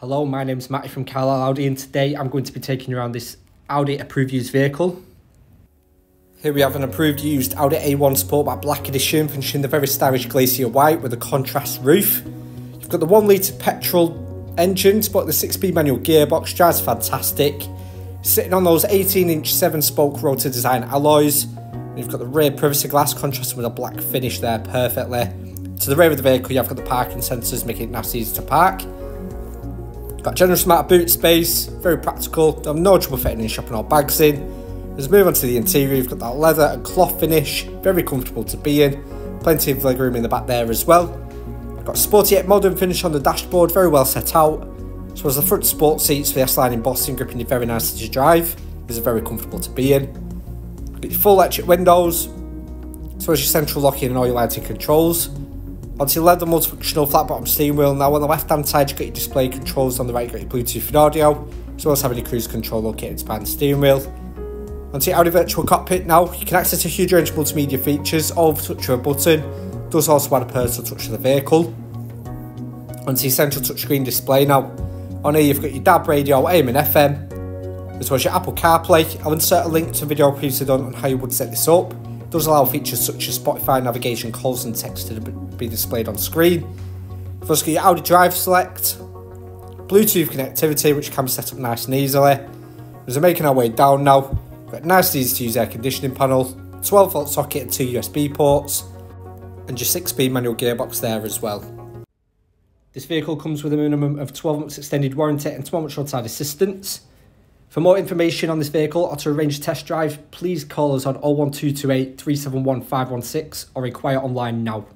Hello, my name is Matty from Carlisle Audi and today I'm going to be taking you around this Audi approved used vehicle. Here we have an approved used Audi A1 Sportback Black Edition featuring the very stylish glacier white with a contrast roof. You've got the 1 litre petrol engine, but the 6-speed manual gearbox, drives fantastic. Sitting on those 18 inch 7 spoke rotor design alloys. You've got the rear privacy glass contrasting with a black finish there perfectly. To the rear of the vehicle you've got the parking sensors making it nice easy to park. Got generous amount of boot space, very practical, have no trouble fitting in shopping or bags in. Let's move on to the interior, you've got that leather and cloth finish, very comfortable to be in. Plenty of legroom in the back there as well. Got sporty yet modern finish on the dashboard, very well set out. As well as the front sport seats for the S-line embossing, gripping you very nicely to drive. These are very comfortable to be in. Got your full electric windows, as well as your central locking and all your lighting controls. Onto your leather multifunctional flat bottom steering wheel. Now on the left hand side you got your display controls, on the right you got your Bluetooth and audio, as well as having your cruise control located behind the steering wheel. Onto your Audi virtual cockpit now, you can access a huge range of multimedia features, all with touch of a button. It does also add a personal touch to the vehicle. Onto your central touchscreen display now. On here you've got your DAB radio, AM and FM, as well as your Apple CarPlay. I'll insert a link to a video previously done on how you would set this up. It does allow features such as Spotify navigation, calls and text to be displayed on screen. First got your Audi Drive Select, Bluetooth connectivity which can be set up nice and easily. As we're making our way down now, we've got nice easy to use air conditioning panel, 12 volt socket and two USB ports, and your 6 speed manual gearbox there as well. This vehicle comes with a minimum of 12 months extended warranty and 12 months roadside assistance. For more information on this vehicle or to arrange a test drive, please call us on 01228 371 516 or inquire online now.